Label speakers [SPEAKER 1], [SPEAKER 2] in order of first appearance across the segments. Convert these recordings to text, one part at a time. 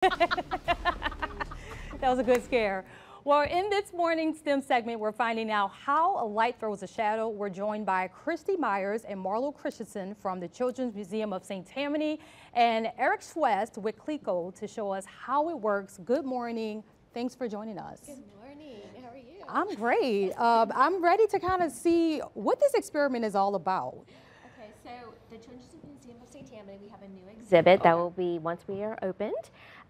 [SPEAKER 1] that was a good scare. Well, in this morning's STEM segment, we're finding out how a light throws a shadow. We're joined by Christy Myers and Marlo Christensen from the Children's Museum of St. Tammany and Eric Schouest with CLECO to show us how it works. Good morning. Thanks for joining us.
[SPEAKER 2] Good morning. How are you?
[SPEAKER 1] I'm great. Um, I'm ready to kind of see what this experiment is all about.
[SPEAKER 2] Okay, so the Children's Museum of St. Tammany, we have a new exhibit that will be once we are opened.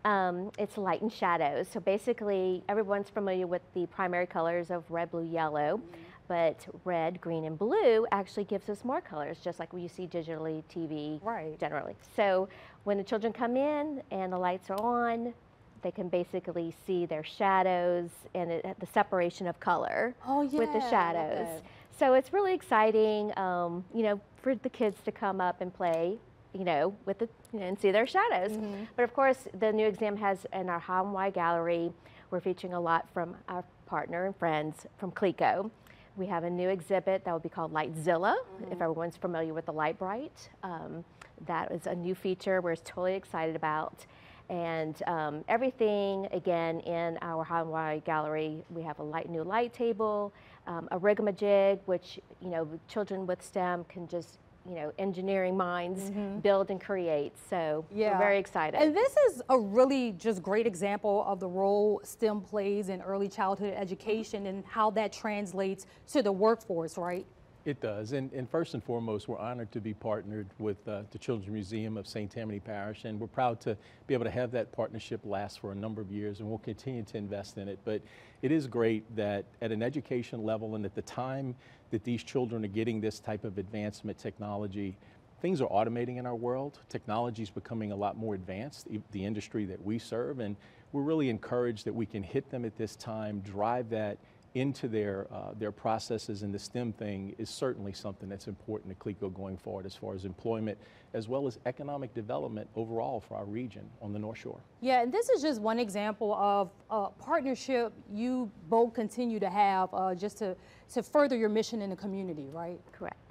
[SPEAKER 2] Um, it's light and shadows. So basically, everyone's familiar with the primary colors of red, blue, yellow, mm -hmm. but red, green, and blue actually gives us more colors, just like you see digitally TV
[SPEAKER 1] right.
[SPEAKER 2] generally. So when the children come in and the lights are on, they can basically see their shadows and it, the separation of color
[SPEAKER 1] oh, yeah,
[SPEAKER 2] with the shadows. So it's really exciting, um, you know, for the kids to come up and play you know, with the, you know, and see their shadows. Mm -hmm. But of course, the new exam has in our How and Why gallery, we're featuring a lot from our partner and friends from CLECO. We have a new exhibit that will be called Lightzilla, mm -hmm. if mm-hmm. everyone's familiar with the Lite-Brite. Um, that is a new feature we're totally excited about. And um, everything, again, in our How and Why gallery, we have a light new light table, um, a rigamajig, which, you know, children with STEM can just you know, engineering minds mm -hmm. build and create. So yeah. we're very excited.
[SPEAKER 1] And this is a really just great example of the role STEM plays in early childhood education and how that translates to the workforce, right?
[SPEAKER 3] It does, and, and, first and foremost, we're honored to be partnered with uh, the Children's Museum of St. Tammany Parish, and we're proud to be able to have that partnership last for a number of years, and we'll continue to invest in it. But it is great that at an education level and at the time that these children are getting this type of advancement technology, things are automating in our world. Technology is becoming a lot more advanced, the industry that we serve, and we're really encouraged that we can hit them at this time, drive that into their, uh, their processes and the STEM thing is certainly something that's important to CLECO going forward as far as employment as well as economic development overall for our region on the North Shore.
[SPEAKER 1] Yeah, and this is just one example of a partnership you both continue to have uh, just to, to further your mission in the community, right?
[SPEAKER 2] Correct.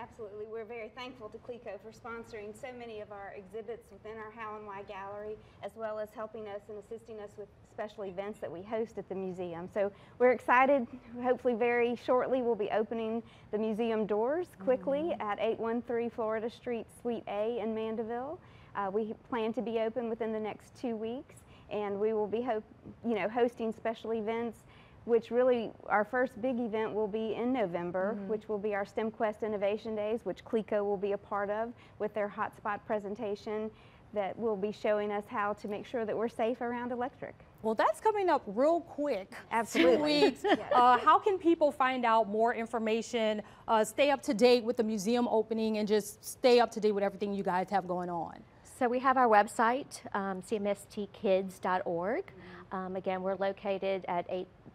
[SPEAKER 4] Absolutely. We're very thankful to CLECO for sponsoring so many of our exhibits within our How and Why Gallery, as well as helping us and assisting us with special events that we host at the museum. So we're excited. Hopefully very shortly we'll be opening the museum doors quickly mm -hmm. at 813 Florida Street, Suite A in Mandeville. Uh, we plan to be open within the next two weeks, and we will be hope, you know, hosting special events which really our first big event will be in November, mm -hmm. which will be our STEMQuest Innovation Days, which CLECO will be a part of with their hotspot presentation that will be showing us how to make sure that we're safe around electric.
[SPEAKER 1] Well, that's coming up real quick.
[SPEAKER 4] Absolutely.
[SPEAKER 1] Two weeks. yes. uh, how can people find out more information, uh, stay up to date with the museum opening, and just stay up to date with everything you guys have going on?
[SPEAKER 2] So we have our website, um, cmstkids.org. Mm -hmm. um, again, we're located at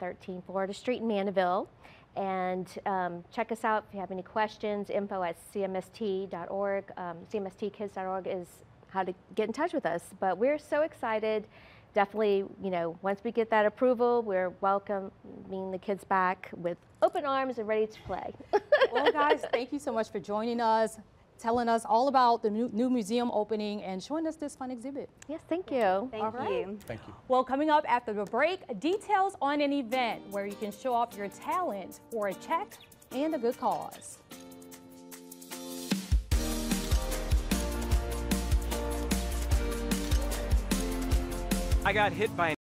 [SPEAKER 2] 813 Florida Street in Mandeville. And um, check us out if you have any questions, info at cmst.org. Um, cmstkids.org is how to get in touch with us. But we're so excited. Definitely, you know, once we get that approval, we're welcoming the kids back with open arms and ready to play.
[SPEAKER 1] well, guys, thank you so much for joining us telling us all about the new, new, museum opening and showing us this fun exhibit.
[SPEAKER 2] Yes, thank you.
[SPEAKER 4] Thank all right. you.
[SPEAKER 3] Thank you.
[SPEAKER 1] Well, coming up after the break, details on an event where you can show off your talent for a check and a good cause.
[SPEAKER 5] I got hit by